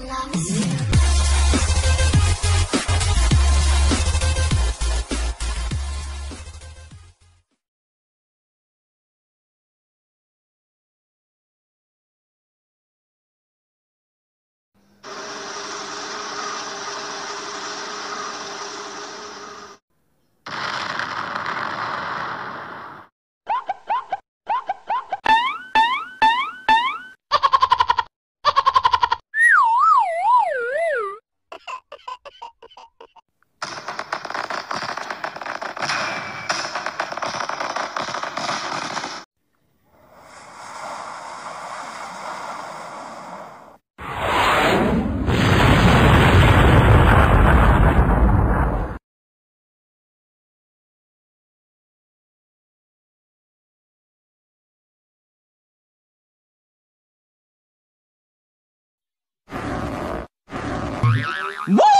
Love. Woo!